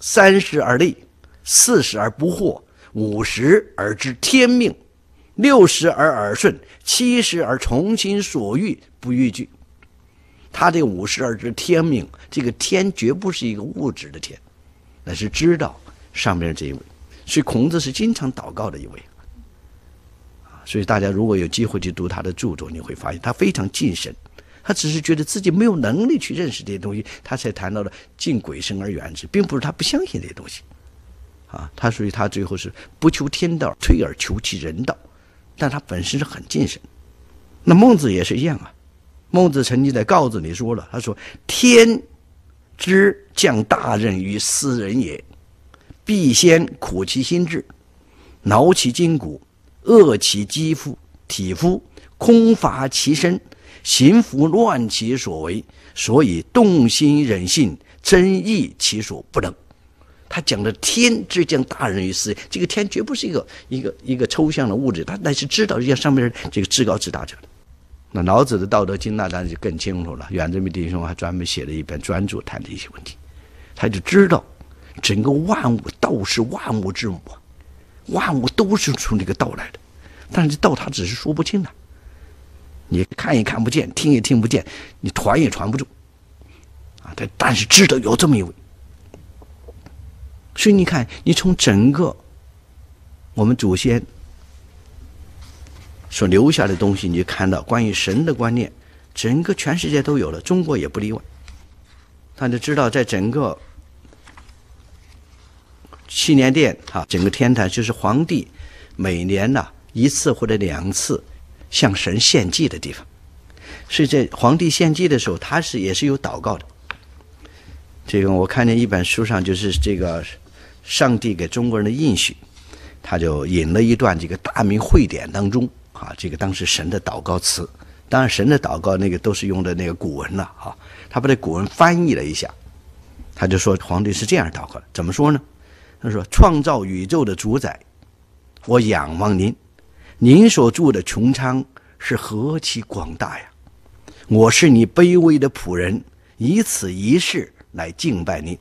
三十而立，四十而不惑。”五十而知天命，六十而耳顺，七十而从心所欲不逾矩。他这五十而知天命，这个天绝不是一个物质的天，那是知道上面这一位。所以孔子是经常祷告的一位。所以大家如果有机会去读他的著作，你会发现他非常敬神，他只是觉得自己没有能力去认识这些东西，他才谈到了敬鬼神而远之，并不是他不相信这些东西。啊，他属于他最后是不求天道，退而求其人道，但他本身是很敬神。那孟子也是一样啊。孟子曾经在告子里说了，他说：“天之降大任于斯人也，必先苦其心志，劳其筋骨，饿其肌肤体肤，空乏其身，行拂乱其所为，所以动心忍性，真义其所不能。”他讲的天之将大人于斯，这个天绝不是一个一个一个抽象的物质，他那是知道这上面这个至高至大者的。那老子的《道德经》那当然就更清楚了。远志明弟兄还专门写了一本专著谈这些问题，他就知道整个万物道是万物之母，万物都是从这个道来的，但是道他只是说不清的，你看也看不见，听也听不见，你传也传不住啊。但但是知道有这么一位。所以你看，你从整个我们祖先所留下的东西，你就看到关于神的观念，整个全世界都有了，中国也不例外。他就知道，在整个祈年殿啊，整个天坛就是皇帝每年呐一次或者两次向神献祭的地方。所以在皇帝献祭的时候，他是也是有祷告的。这个我看见一本书上就是这个。上帝给中国人的应许，他就引了一段这个大明会典当中啊，这个当时神的祷告词。当然，神的祷告那个都是用的那个古文了啊。他把这古文翻译了一下，他就说皇帝是这样祷告的，怎么说呢？他说：“创造宇宙的主宰，我仰望您，您所住的穹苍是何其广大呀！我是你卑微的仆人，以此一事来敬拜您。”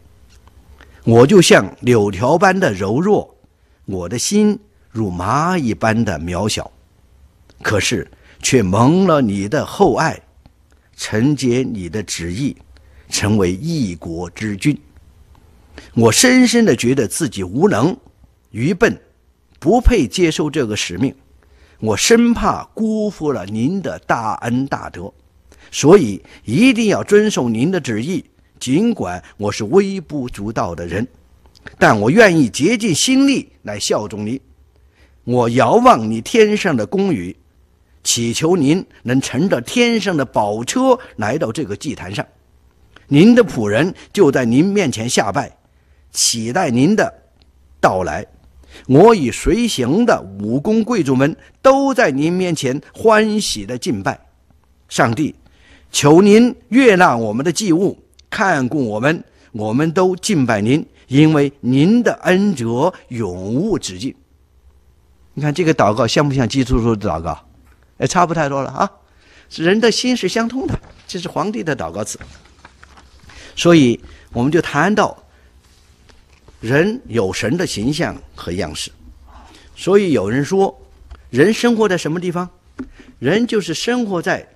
我就像柳条般的柔弱，我的心如蚂蚁般的渺小，可是却蒙了你的厚爱，承接你的旨意，成为一国之君。我深深的觉得自己无能、愚笨，不配接受这个使命。我生怕辜负了您的大恩大德，所以一定要遵守您的旨意。尽管我是微不足道的人，但我愿意竭尽心力来效忠您。我遥望你天上的宫宇，祈求您能乘着天上的宝车来到这个祭坛上。您的仆人就在您面前下拜，期待您的到来。我与随行的武功贵族们都在您面前欢喜的敬拜。上帝，求您悦纳我们的祭物。看顾我们，我们都敬拜您，因为您的恩泽永无止境。你看这个祷告像不像基督徒的祷告？哎，差不太多了啊。人的心是相通的，这是皇帝的祷告词。所以我们就谈到人有神的形象和样式。所以有人说，人生活在什么地方？人就是生活在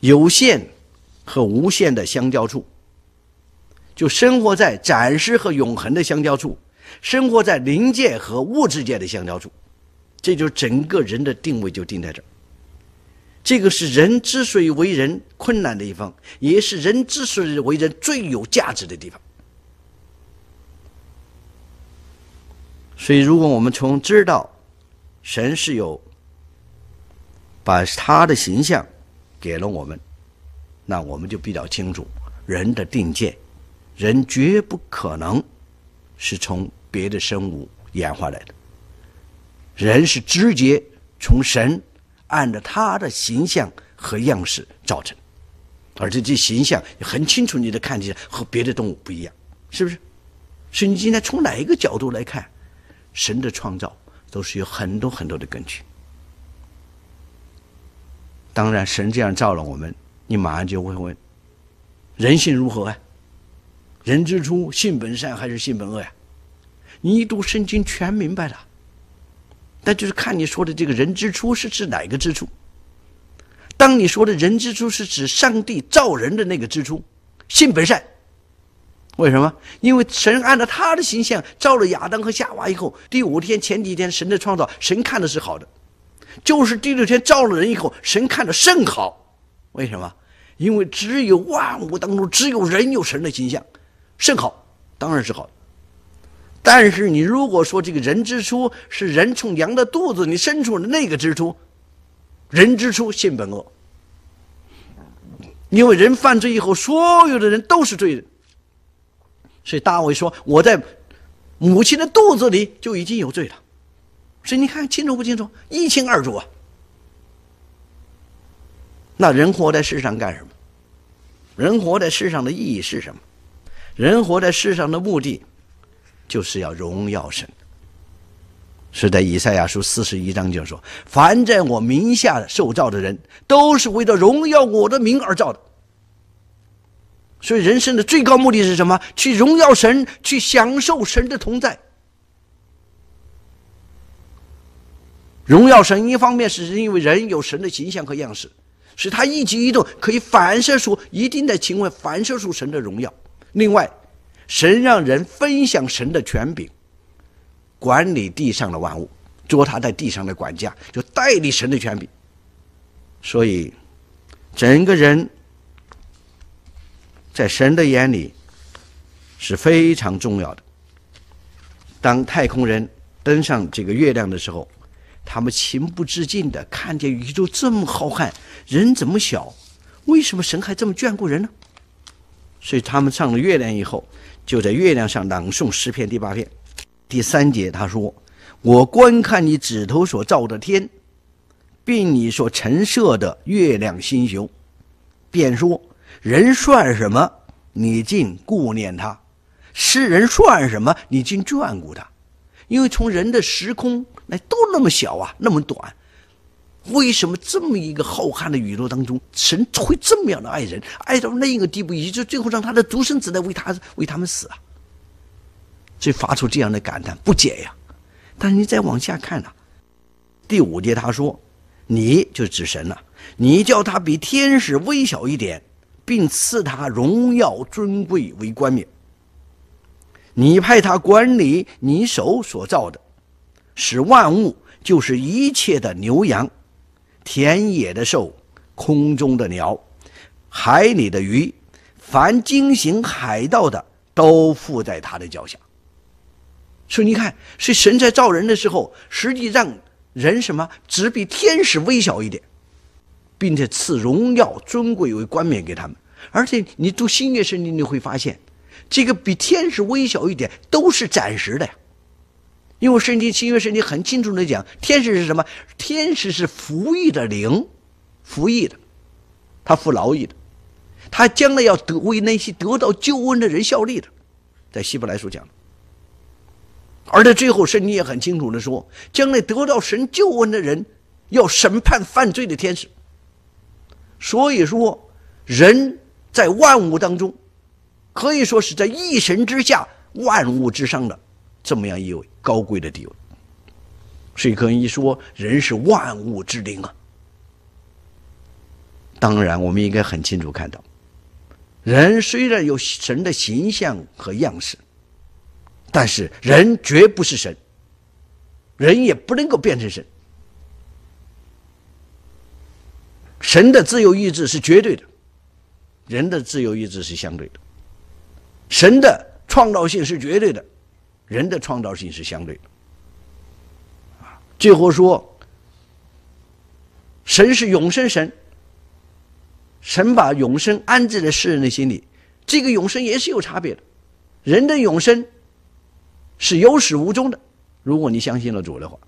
有限和无限的相交处，就生活在暂时和永恒的相交处，生活在灵界和物质界的相交处。这就整个人的定位就定在这儿。这个是人之所以为人困难的地方，也是人之所以为人最有价值的地方。所以，如果我们从知道神是有把他的形象给了我们，那我们就比较清楚人的定界，人绝不可能是从别的生物演化来的。人是直接从神按照他的形象和样式造成，而且这形象很清楚，你的看起来和别的动物不一样，是不是？所以你今天从哪一个角度来看，神的创造都是有很多很多的根据。当然，神这样造了我们，你马上就会问：人性如何啊？人之初，性本善还是性本恶呀？你一读圣经，全明白了。那就是看你说的这个人之初是指哪个之初。当你说的人之初是指上帝造人的那个之初，性本善。为什么？因为神按照他的形象造了亚当和夏娃以后，第五天前几天神的创造，神看的是好的，就是第六天造了人以后，神看的甚好。为什么？因为只有万物当中只有人有神的形象，甚好，当然是好的。但是你如果说这个人之初是人从羊的肚子里生出的那个之初，人之初性本恶，因为人犯罪以后，所有的人都是罪人。所以大卫说：“我在母亲的肚子里就已经有罪了。”所以你看清楚不清楚？一清二楚啊！那人活在世上干什么？人活在世上的意义是什么？人活在世上的目的？就是要荣耀神，是在以赛亚书四十一章就说：“凡在我名下受造的人，都是为了荣耀我的名而造的。”所以人生的最高目的是什么？去荣耀神，去享受神的同在。荣耀神，一方面是因为人有神的形象和样式，使他一举一动可以反射出一定的情况，反射出神的荣耀。另外，神让人分享神的权柄，管理地上的万物，做他在地上的管家，就代理神的权柄。所以，整个人在神的眼里是非常重要的。当太空人登上这个月亮的时候，他们情不自禁的看见宇宙这么浩瀚，人这么小，为什么神还这么眷顾人呢？所以他们上了月亮以后。就在月亮上朗诵诗篇第八篇第三节，他说：“我观看你指头所造的天，并你所陈设的月亮星宿，便说：人算什么？你竟顾念他；世人算什么？你竟眷顾他？因为从人的时空来都那么小啊，那么短。”为什么这么一个浩瀚的宇宙当中，神会这么样的爱人，爱到那个地步，以致最后让他的独生子来为他为他们死啊？所以发出这样的感叹不解呀。但是你再往下看呐，第五节他说：“你就指神了，你叫他比天使微小一点，并赐他荣耀尊贵为冠冕。你派他管理你手所造的，使万物就是一切的牛羊。”田野的兽，空中的鸟，海里的鱼，凡惊醒海盗的，都附在他的脚下。所以你看，是神在造人的时候，实际上人什么只比天使微小一点，并且赐荣耀尊贵为冠冕给他们。而且你读新约圣经，你会发现，这个比天使微小一点，都是暂时的呀。因为圣经新约圣经很清楚的讲，天使是什么？天使是服役的灵，服役的，他服劳役的，他将来要得为那些得到救恩的人效力的，在希伯来书讲。而在最后，圣经也很清楚的说，将来得到神救恩的人，要审判犯罪的天使，所以说，人在万物当中，可以说是在一神之下、万物之上的这么样一位高贵的地位。所以可以说，人是万物之灵啊。当然，我们应该很清楚看到，人虽然有神的形象和样式，但是人绝不是神，人也不能够变成神。神的自由意志是绝对的，人的自由意志是相对的。神的创造性是绝对的，人的创造性是相对的。啊最后说，神是永生神，神把永生安置在世人的心里，这个永生也是有差别的。人的永生是有始无终的，如果你相信了主的话，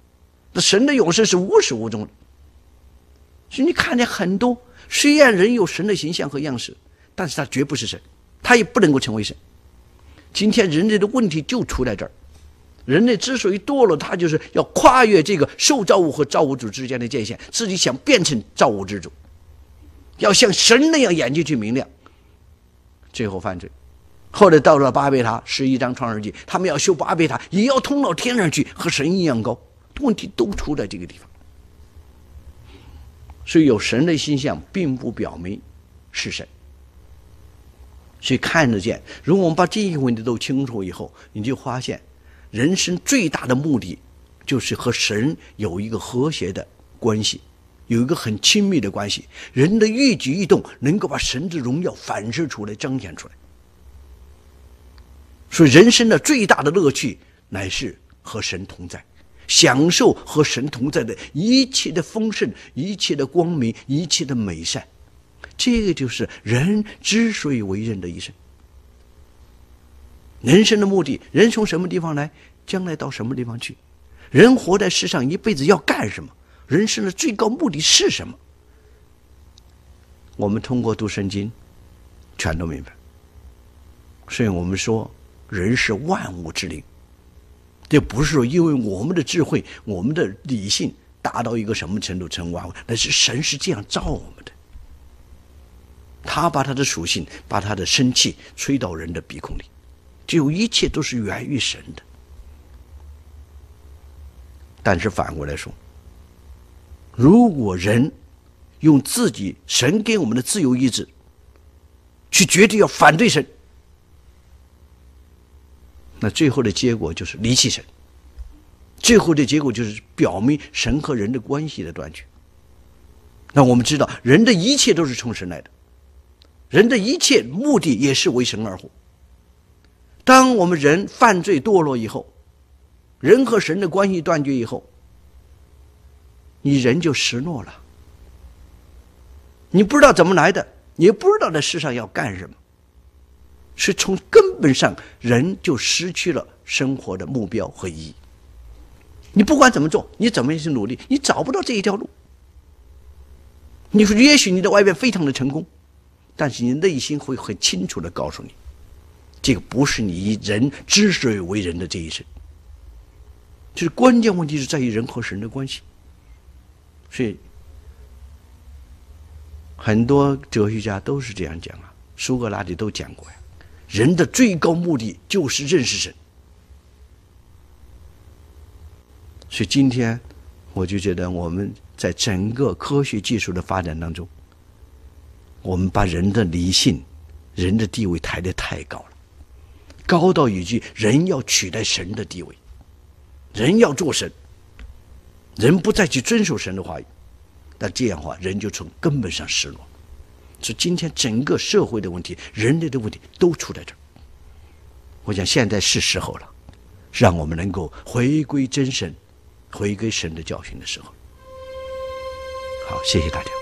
那神的永生是无始无终的。所以你看见很多，虽然人有神的形象和样式，但是他绝不是神，他也不能够成为神。今天人类的问题就出在这儿，人类之所以堕落，他就是要跨越这个受造物和造物主之间的界限，自己想变成造物之主，要像神那样眼睛去明亮，最后犯罪。后来到了巴别塔，十一章创世纪，他们要修巴别塔，也要通到天上去，和神一样高。问题都出在这个地方。所以有神的形象，并不表明是神。所以看得见，如果我们把这些问题都清楚以后，你就发现，人生最大的目的，就是和神有一个和谐的关系，有一个很亲密的关系。人的一举一动，能够把神的荣耀反射出来、彰显出来。所以人生的最大的乐趣，乃是和神同在。享受和神同在的一切的丰盛、一切的光明、一切的美善，这个就是人之所以为人的一生。人生的目的，人从什么地方来，将来到什么地方去？人活在世上一辈子要干什么？人生的最高目的是什么？我们通过读圣经，全都明白。所以我们说，人是万物之灵。这不是说因为我们的智慧、我们的理性达到一个什么程度成万物，那是神是这样造我们的。他把他的属性、把他的生气吹到人的鼻孔里，就一切都是源于神的。但是反过来说，如果人用自己神给我们的自由意志去决定要反对神。那最后的结果就是离弃神，最后的结果就是表明神和人的关系的断绝。那我们知道，人的一切都是从神来的，人的一切目的也是为神而活。当我们人犯罪堕落以后，人和神的关系断绝以后，你人就失落了，你不知道怎么来的，也不知道在世上要干什么。是从根本上，人就失去了生活的目标和意义。你不管怎么做，你怎么去努力，你找不到这一条路。你说也许你在外边非常的成功，但是你内心会很清楚的告诉你，这个不是你人之所以为人的这一生。就是关键问题是在于人和神的关系。所以，很多哲学家都是这样讲啊，苏格拉底都讲过呀。人的最高目的就是认识神，所以今天我就觉得我们在整个科学技术的发展当中，我们把人的理性、人的地位抬得太高了，高到以至于人要取代神的地位，人要做神，人不再去遵守神的话语，那这样的话，人就从根本上失落。是今天整个社会的问题，人类的问题都出在这儿。我想现在是时候了，让我们能够回归真神，回归神的教训的时候。好，谢谢大家。